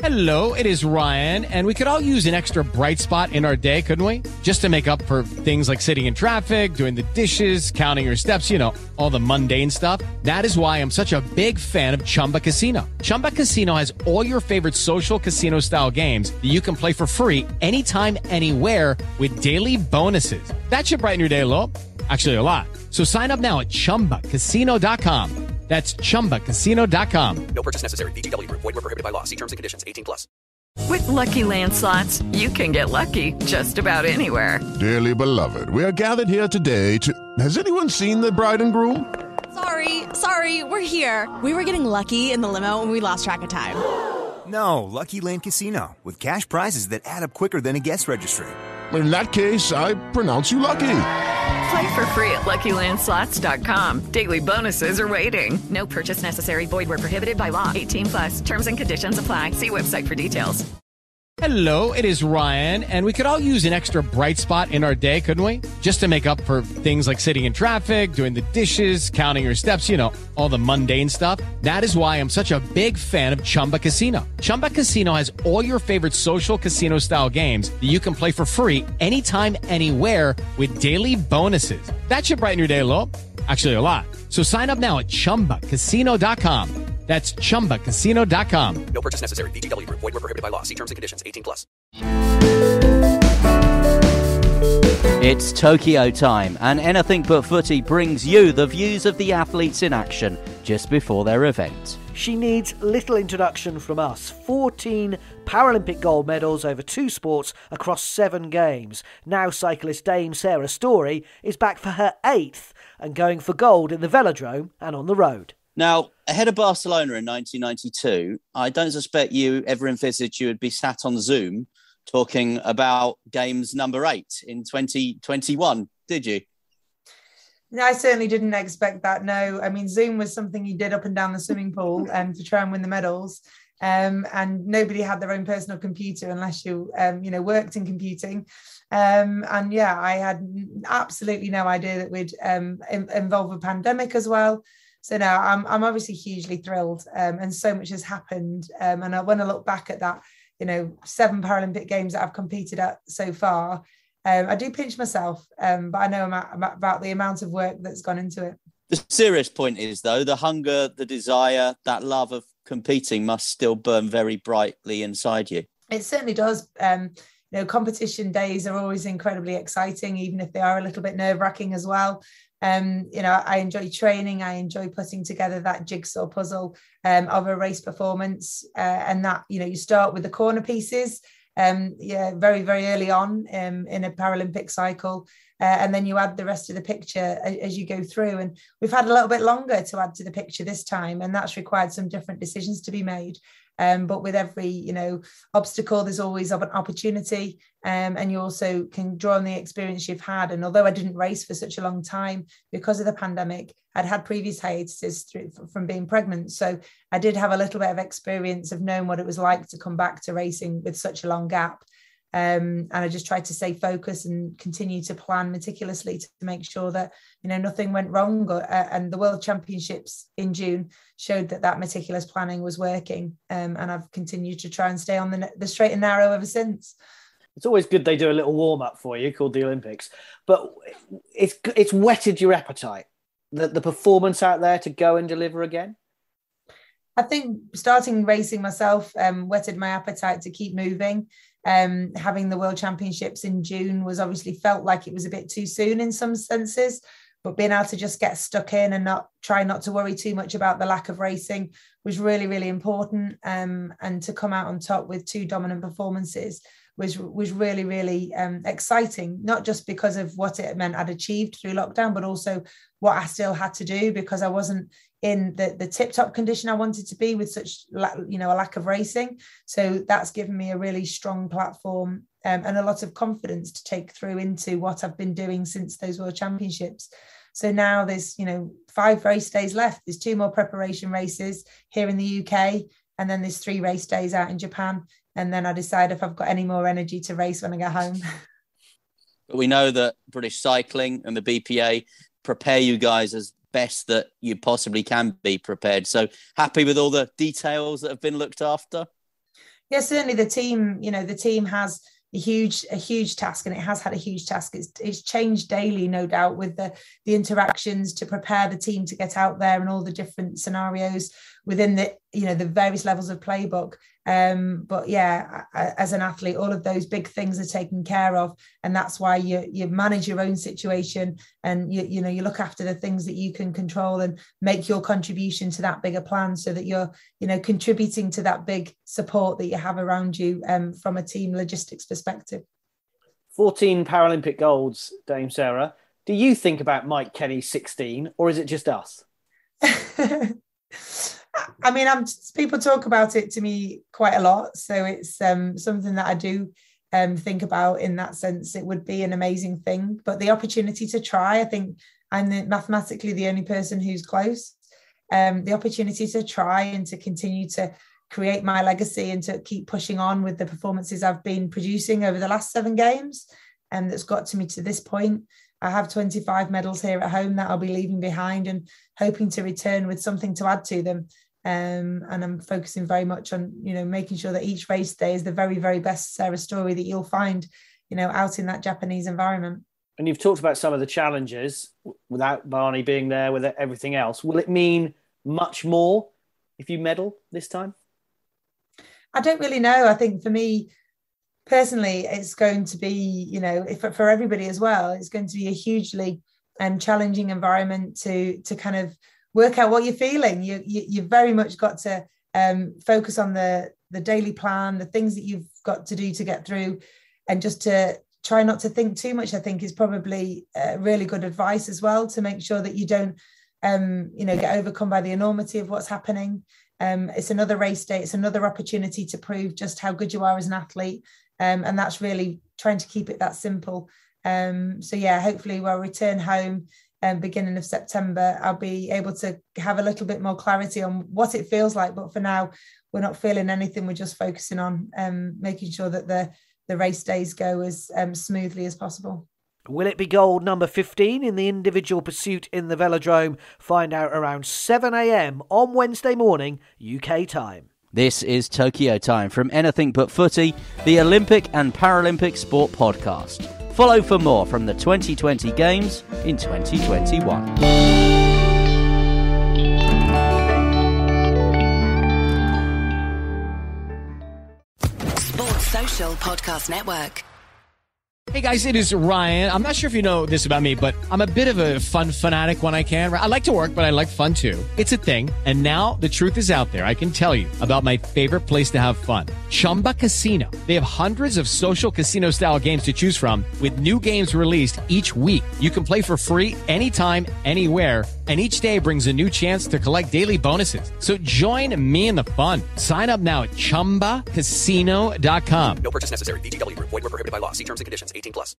Hello, it is Ryan, and we could all use an extra bright spot in our day, couldn't we? Just to make up for things like sitting in traffic, doing the dishes, counting your steps, you know, all the mundane stuff. That is why I'm such a big fan of Chumba Casino. Chumba Casino has all your favorite social casino style games that you can play for free anytime, anywhere with daily bonuses. That should brighten your day a little. Actually, a lot. So sign up now at chumbacasino.com. That's chumbacasino.com. No purchase necessary. VGW Group. Void were prohibited by law. See terms and conditions. 18 plus. With Lucky Land slots, you can get lucky just about anywhere. Dearly beloved, we are gathered here today to. Has anyone seen the bride and groom? Sorry, sorry, we're here. We were getting lucky in the limo and we lost track of time. No, Lucky Land Casino, with cash prizes that add up quicker than a guest registry. In that case, I pronounce you lucky. Play for free at LuckyLandSlots.com. Daily bonuses are waiting. No purchase necessary. Void where prohibited by law. 18 plus. Terms and conditions apply. See website for details. Hello, it is Ryan, and we could all use an extra bright spot in our day, couldn't we? Just to make up for things like sitting in traffic, doing the dishes, counting your steps, you know, all the mundane stuff. That is why I'm such a big fan of Chumba Casino. Chumba Casino has all your favorite social casino style games that you can play for free anytime, anywhere with daily bonuses. That should brighten your day a little. Actually, a lot. So sign up now at chumbacasino.com. That's chumbacasino.com. No purchase necessary. VGW Group. Void were prohibited by law. See terms and conditions. 18 plus. It's Tokyo time, and Anything But Footy brings you the views of the athletes in action just before their event. She needs little introduction from us. 14 Paralympic gold medals over two sports across seven games. Now, cyclist Dame Sarah Storey is back for her eighth and going for gold in the velodrome and on the road. Now, ahead of Barcelona in 1992, I don't suspect you ever envisaged you would be sat on Zoom talking about games number eight in 2021, did you? No, I certainly didn't expect that. No, I mean Zoom was something you did up and down the swimming pool um, to try and win the medals, um, and nobody had their own personal computer unless you, um, you know, worked in computing. Um, and yeah, I had absolutely no idea that we'd um, in- involve a pandemic as well. So now I'm I'm obviously hugely thrilled, um, and so much has happened. Um, and I, when I look back at that, you know, seven Paralympic games that I've competed at so far, um, I do pinch myself, um, but I know about, about the amount of work that's gone into it. The serious point is, though, the hunger, the desire, that love of competing must still burn very brightly inside you. It certainly does. Um, you know, competition days are always incredibly exciting, even if they are a little bit nerve wracking as well. Um, you know, I enjoy training. I enjoy putting together that jigsaw puzzle um, of a race performance, uh, and that you know, you start with the corner pieces, um, yeah, very very early on um, in a Paralympic cycle, uh, and then you add the rest of the picture as, as you go through. And we've had a little bit longer to add to the picture this time, and that's required some different decisions to be made. Um, but with every you know obstacle there's always an opportunity. Um, and you also can draw on the experience you've had. And although i didn't race for such a long time because of the pandemic i'd had previous hiatuses through, from being pregnant. So i did have a little bit of experience of knowing what it was like to come back to racing with such a long gap um, and I just tried to stay focused and continue to plan meticulously to make sure that you know nothing went wrong. Or, uh, and the World Championships in June showed that that meticulous planning was working, um, and I've continued to try and stay on the, the straight and narrow ever since. It's always good they do a little warm up for you called the Olympics, but it's it's whetted your appetite. The, the performance out there to go and deliver again. I think starting racing myself um, whetted my appetite to keep moving. Um, having the World Championships in June was obviously felt like it was a bit too soon in some senses, but being able to just get stuck in and not try not to worry too much about the lack of racing was really, really important. Um, and to come out on top with two dominant performances was was really really um, exciting not just because of what it meant I'd achieved through lockdown but also what I still had to do because I wasn't in the the tip top condition I wanted to be with such you know a lack of racing. So that's given me a really strong platform um, and a lot of confidence to take through into what I've been doing since those world championships. So now there's you know five race days left. There's two more preparation races here in the UK and then there's three race days out in Japan. And then I decide if I've got any more energy to race when I get home. But we know that British Cycling and the BPA prepare you guys as best that you possibly can be prepared. So happy with all the details that have been looked after. yeah, certainly the team, you know, the team has a huge a huge task and it has had a huge task it's, it's changed daily no doubt with the the interactions to prepare the team to get out there and all the different scenarios within the you know the various levels of playbook. Um, but yeah as an athlete all of those big things are taken care of and that's why you you manage your own situation and you you know you look after the things that you can control and make your contribution to that bigger plan so that you're you know contributing to that big support that you have around you um, from a team logistics perspective. 14 paralympic golds dame sarah. Do you think about mike kenny 16 or is it just us I mean, I'm people talk about it to me quite a lot, so it's um, something that I do um, think about in that sense. It would be an amazing thing, but the opportunity to try, I think, I'm the, mathematically the only person who's close. Um, the opportunity to try and to continue to create my legacy and to keep pushing on with the performances I've been producing over the last seven games, and um, that's got to me to this point. I have 25 medals here at home that I'll be leaving behind and hoping to return with something to add to them. Um, and I'm focusing very much on you know making sure that each race day is the very very best Sarah Storey that you'll find you know out in that Japanese environment. And you've talked about some of the challenges without Barney being there with everything else. Will it mean much more if you medal this time? I don't really know. I think for me personally, it's going to be you know if for everybody as well, it's going to be a hugely um, challenging environment to to kind of work out what you're feeling. You, you you've very much got to um, focus on the the daily plan, the things that you've got to do to get through, and just to try not to think too much. I think is probably really good advice as well to make sure that you don't um, you know get overcome by the enormity of what's happening. Um, it's another race day. It's another opportunity to prove just how good you are as an athlete, um, and that's really trying to keep it that simple. Um, so yeah, hopefully we'll return home um, beginning of September, I'll be able to have a little bit more clarity on what it feels like. But for now, we're not feeling anything. We're just focusing on um, making sure that the the race days go as um, smoothly as possible. Will it be gold number 15 in the individual pursuit in the velodrome? Find out around 7 a.m. on Wednesday morning, UK time. This is Tokyo Time from Anything But Footy, the Olympic and Paralympic Sport Podcast. Follow for more from the 2020 Games in 2021. Sports Social Podcast Network. Hey guys, it is Ryan. I'm not sure if you know this about me, but I'm a bit of a fun fanatic when I can. I like to work, but I like fun too. It's a thing. And now the truth is out there. I can tell you about my favorite place to have fun Chumba Casino. They have hundreds of social casino style games to choose from, with new games released each week. You can play for free anytime, anywhere and each day brings a new chance to collect daily bonuses. So join me in the fun. Sign up now at ChumbaCasino.com. No purchase necessary. VGW. Void were prohibited by law. See terms and conditions. 18 plus.